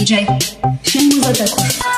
DJ Shane Muzatekusz.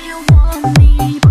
you want me